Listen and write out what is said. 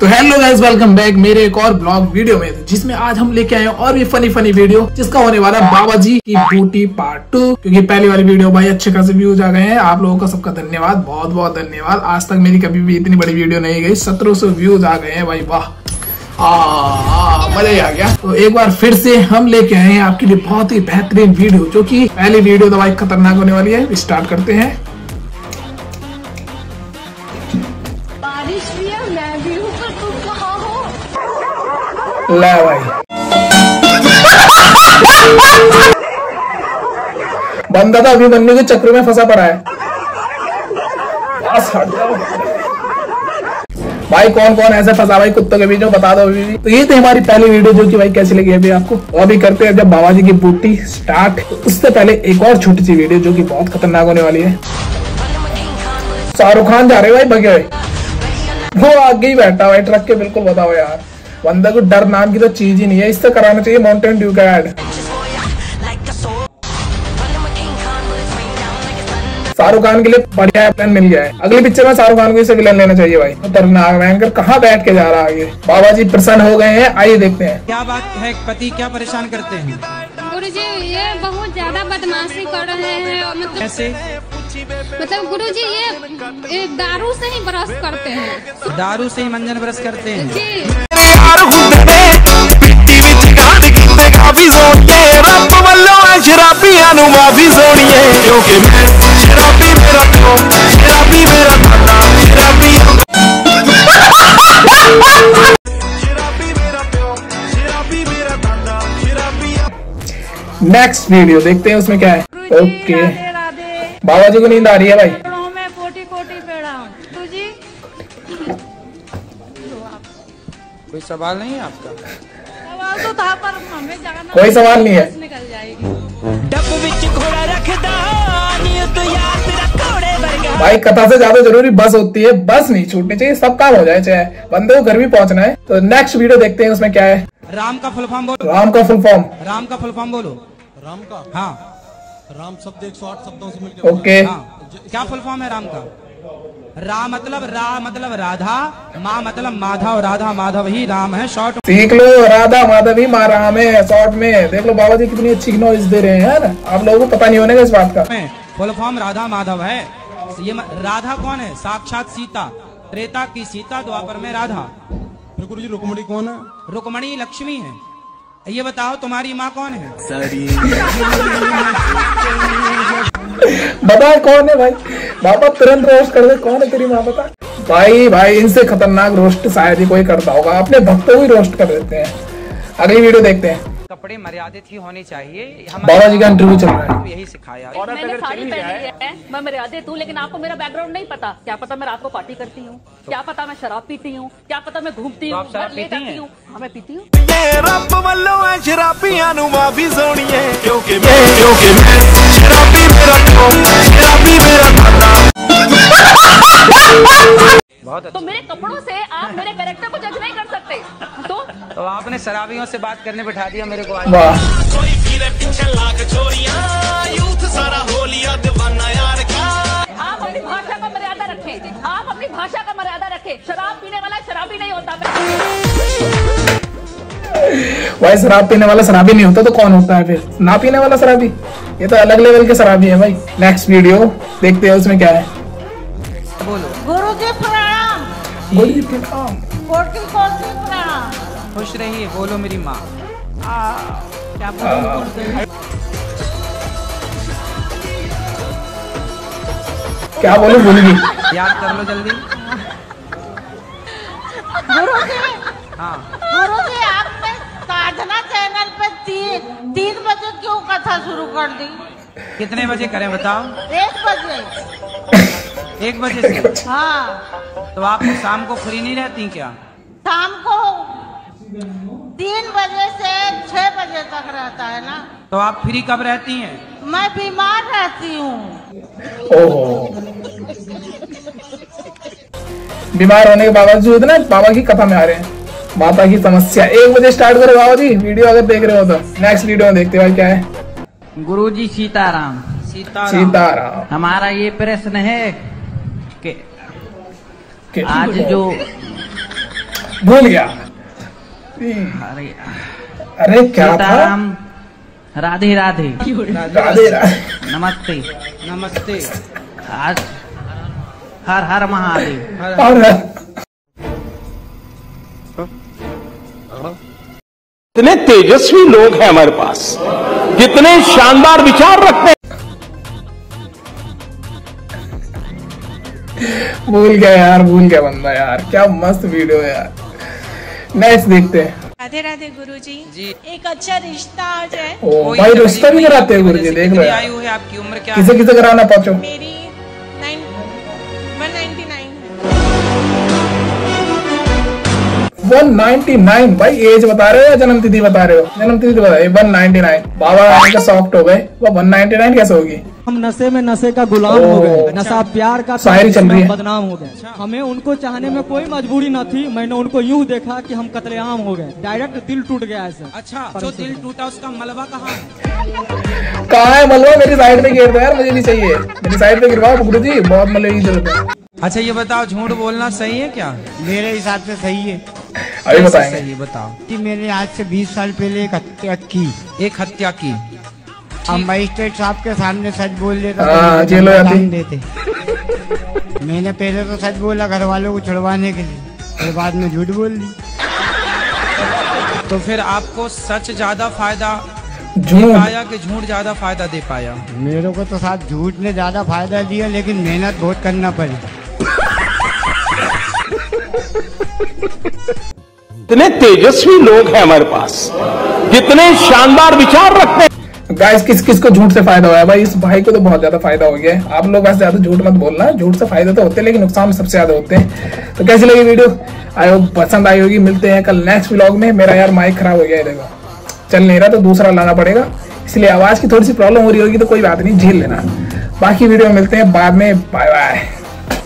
तो hello guys welcome back मेरे एक और ब्लॉग वीडियो में। जिसमें आज हम लेके आए हैं और भी फनी फनी वीडियो जिसका होने वाला है बाबा जी की बूटी पार्ट टू क्योंकि पहली वाली वीडियो भाई अच्छे खासे व्यूज़ आ गए हैं। आप लोगों का सबका धन्यवाद, बहुत बहुत धन्यवाद। आज तक मेरी कभी भी इतनी बड़ी वीडियो नहीं गई। सत्रह सौ व्यूज़ आ गए हैं भाई, वाह। मज़ा ही आ गया। तो एक बार फिर से हम लेके आए हैं आपके लिए बहुत ही बेहतरीन वीडियो जो कि पहली वीडियो तो भाई खतरनाक होने वाली है। स्टार्ट करते हैं। बारिश भी है, मैं भी हूँ पर तुम कहाँ हो? ले भाई। बंदा तो अभी बनने के चक्र में फंसा पड़ा है। भाई, कौन कौन ऐसे फंसा? भाई, कुत्तों के बीच में बता दो अभी भी। तो ये थी हमारी पहली वीडियो जो कि भाई कैसी लगी अभी आपको। और अभी करते हैं जब बाबा जी की बूटी स्टार्ट तो उससे पहले एक और छोटी सी वीडियो जो कि बहुत खतरनाक होने वाली है। शाहरुख खान जा रहे भाई, भगे हुए। वो आगे ही बैठा भाई ट्रक के बिल्कुल बताओ यार। बंदा को डर नाम की तो चीज़ ही नहीं है इससे कराना चाहिए माउंटेन ड्यू का एड शाहरुख खान के लिए बढ़िया प्लान मिल गया है। अगली पिक्चर में शाहरुख खान को इसे विलन लेना चाहिए भाई। खतरनाक भयंकर। कहाँ बैठ के जा रहा है आगे बाबा जी प्रसन्न हो गए हैं आइए देखते हैं। क्या बात है पति क्या परेशान करते हैं? गुरु जी ये बहुत ज़्यादा बदमाशी कर रहे हैं मतलब कैसे मतलब गुरु जी ये दारू से ही ब्रश करते हैं। दारू से ही मंजन ब्रश करते हैं। नेक्स्ट वीडियो देखते हैं उसमें क्या है। Okay okay. बाबा जी को नींद आ रही है भाई। मैं कोटी कोटी तुझी कोई सवाल नहीं है आपका? सवाल तो था पर हमें जाना कोई सवाल नहीं है। निकल जाएगी। डब घोड़ा भाई कथा से ज़्यादा ज़रूरी बस होती है बस नहीं छूटनी चाहिए सब काम हो जाए चाहे बंदे को घर भी पहुँचना है। तो नेक्स्ट वीडियो देखते हैं उसमें क्या है। राम का फुल फॉर्म बोलो। राम का फुल फॉर्म। राम का फुल फॉर्म बोलो। राम का? हाँ। राम शब्द एक सौ आठ शब्दों से मिलकर ओके। हाँ। क्या फुल फॉर्म है राम का? रा मतलब रा मतलब राधा माँ मतलब माधव राधा माधव ही राम है शॉर्ट सीख लो राधा माधवी माँ राम है शॉर्ट में देख लो बाबा जी कितनी अच्छी नॉलेज दे रहे हैं ना? आप लोगों को पता नहीं होने का इस बात का। फुल फॉर्म राधा माधव है। ये म- राधा कौन है? साक्षात सीता। त्रेता की सीता द्वापर में राधा। गुरु जी रुकमणी कौन है? रुकमणी लक्ष्मी है। ये बताओ तुम्हारी माँ कौन है? बता कौन है भाई? बाबा तुरंत रोस्ट कर दे कौन है तेरी माँ बता। भाई भाई इनसे खतरनाक रोस्ट शायद ही कोई करता होगा। अपने भक्तों को ही रोस्ट कर देते हैं। अगली वीडियो देखते हैं। कपड़े मर्यादित ही होने चाहिए। बाबा जी का इंटरव्यू चल रहा है। यही सिखाया मैंने साड़ी पहनी है मैं मर्यादित हूँ लेकिन आपको मेरा बैकग्राउंड नहीं पता। क्या पता मैं रात को पार्टी करती हूँ क्या पता मैं शराब पीती हूँ क्या पता मैं घूमती हूँ हाँ? मैं पीती हूँ। रब क्योंकि मैं ने शराबियों से बात करने बैठा दिया मेरे को आज। भाई शराब पीने वाला शराबी नहीं होता तो कौन होता है फिर? ना पीने वाला शराबी? ये तो अलग लेवल के शराबी है भाई। नेक्स्ट वीडियो देखते हैं उसमें क्या है। बोलो गुरु के प्रणाम। गुरु के प्रणाम। खुश रहिए बोलो मेरी माँ। क्या बोलूँ? क्या बोलूँ भूल गई याद कर लो जल्दी। हाँ। आपने साधना चैनल पे तीन तीन बजे क्यों कथा शुरू कर दी? कितने बजे करें बताओ? एक बजे। एक बजे से? हाँ। तो आप शाम को फ्री नहीं रहती क्या? शाम को तीन बजे से छह बजे तक रहता है ना? तो आप फ्री कब रहती हैं? मैं बीमार रहती हूँ। ओहो। बीमार होने के बावजूद ना बाबा की कथा में आ रहे हैं। माता की समस्या। एक बजे स्टार्ट करो बाबा जी वीडियो अगर देख रहे हो तो। नेक्स्ट वीडियो में देखते हो क्या है। गुरु जी सीताराम। सीताराम। सीताराम। हमारा ये प्रश्न है कि के- आज जो भूल गया। अरे अरे क्या था राधे राधे राधे राधे नमस्ते नमस्ते आज हर हर महादेव और कितने तेजस्वी लोग हैं हमारे पास। कितने शानदार विचार रखते हैं। भूल गया यार भूल गया बंदा यार। क्या मस्त वीडियो है यार। नेक्स्ट देखते हैं। राधे राधे गुरु जी। एक अच्छा रिश्ता आ जाए ओ भाई रिश्ता भी कराते हैं गुरु जी देख रहे हैं आयु है आपकी उम्र क्या किसे किसे कराना पहुँचो मेरी 199 भाई एज बता रहे हो या जन्म तिथि बता रहे हो? जन्म तिथि बताइए 199 बाबा का सॉफ्ट हो गए। वो 199 कैसे होगी? हम नशे में नशे का गुलाम हो गए। नशा प्यार का शायरी चल रही है। बदनाम हो गए। हमें उनको चाहने में कोई मजबूरी न थी। मैंने उनको यूँ देखा कि हम कतलेआम हो गए। डायरेक्ट दिल टूट गया ऐसे। अच्छा जो दिल टूटा उसका मलबा कहाँ है? कहा है मलबा? मेरी साइड पे गिर दो यार मुझे नहीं चाहिए। मेरी साइड पे गिरवाओ गुरु जी बहुत मलबे की ज़रूरत है। अच्छा ये बताओ झूठ बोलना सही है क्या? मेरे हिसाब से सही है। अभी बताएँगे। है बताओ। कि मैंने आज से 20 साल पहले एक हत्या की। एक हत्या की। अब मजिस्ट्रेट साहब के सामने सच बोल देता तो हाँ, जेल हो। देते। मैंने पहले तो सच बोला घर वालों को छुड़वाने के लिए फिर बाद में झूठ बोल दी। तो फिर आपको सच ज़्यादा फ़ायदा झूठ। पाया कि झूठ ज़्यादा फ़ायदा दे पाया? मेरे को तो साथ झूठ ने ज़्यादा फ़ायदा दिया लेकिन मेहनत बहुत करना पड़ी। कितने तेजस्वी लोग हैं हमारे पास। कितने शानदार विचार रखते हैं। गाइस किस किस को झूठ से फ़ायदा हुआ है? भाई, इस भाई को तो बहुत ज़्यादा फ़ायदा हो गया है। आप लोग वैसे ज़्यादा झूठ मत बोलना। झूठ से फ़ायदे तो होते हैं, लेकिन नुकसान सबसे ज़्यादा होते हैं। तो कैसी लगी वीडियो? आई होप पसंद आई होगी। मिलते हैं कल नेक्स्ट व्लॉग में। मेरा यार माइक खराब हो गया है देखो चल नहीं रहा तो दूसरा लाना पड़ेगा। इसलिए आवाज़ की थोड़ी सी प्रॉब्लम हो रही होगी तो कोई बात नहीं, झेल लेना। बाकी वीडियो मिलते हैं। बाद में बाय बाय